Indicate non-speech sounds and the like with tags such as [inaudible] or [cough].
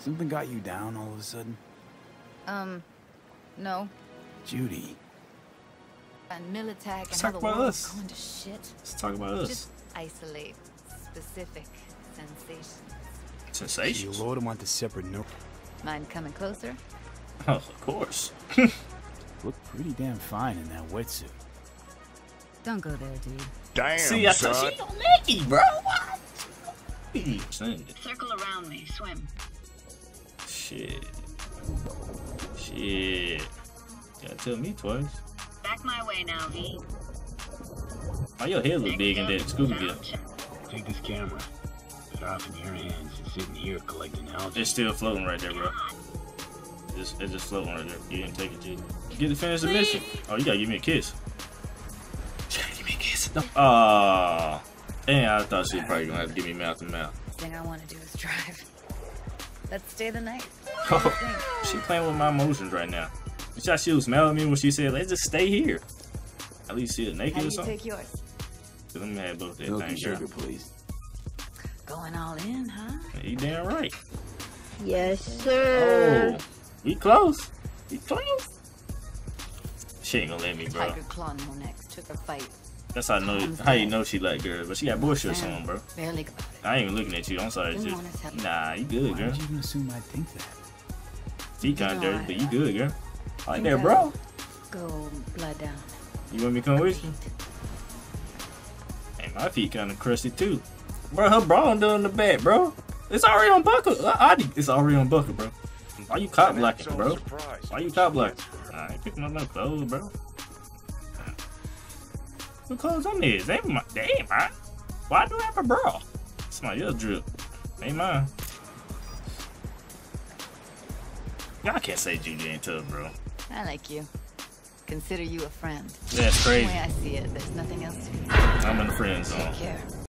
Something got you down all of a sudden? Um, no. Judy. And Militech and Let's how talk the about world us. going to shit. Let's talk about us. Just isolate specific sensations. You Sensations. Lord want the separate note. Mind coming closer? Oh, of course. [laughs] Look pretty damn fine in that wetsuit. Don't go there, dude. Damn, See, I son. thought she on Nicky, bro. What? Shit. Circle around me. Swim. Shit. Shit. Gotta tell me twice. Back my way now, V. Why your head look big in that Scooby up, Doo? Take this camera. Put it off in your hands and sitting here collecting algae. It's still floating right there, bro. It's, it's just floating right there. You didn't take it, G. Get to finish the mission. Oh, you gotta give me a kiss. She gotta give me a kiss. No. Ah. Damn, I thought she was probably gonna have to give me mouth to mouth. Thing I want to do is drive. Let's stay the night. [laughs] Oh, she playing with my emotions right now. You thought she was smiling at me when she said, let's just stay here. At least see it How naked do or you something. take yours? Let me have both that Milk thing, and girl. sugar, please. Going all in, huh? You damn right. Yes, sir. Oh, we close. We close. She ain't gonna let me, bro. Tiger Claw no next took a fight. That's how I know how you know she like girls, but she got bullshit on, bro. Barely got it. I ain't even looking at you. I'm sorry, Didn't just want us help. nah, you good, Why girl. did you even assume I'd think that? Feet kind of dirty, I- but you good, girl. I like think that, bro. Go blood down. You want me to come with you? Hey, my feet kind of crusty too. Bro, her bra undone in the back, bro. It's already on buckle. Uh, I, it's already on buckle, bro. Why you cop blocking, bro? Why you cop blocking? I ain't picking up no clothes, bro. What clothes on this? Ain't my, damn, man. Why do I have a bra? It's my other drip. Ain't mine. Y'all can't say Judy ain't tough, bro. I like you. Consider you a friend. That's crazy. The way I see it, there's nothing else to do. I'm in the friend zone. Take care.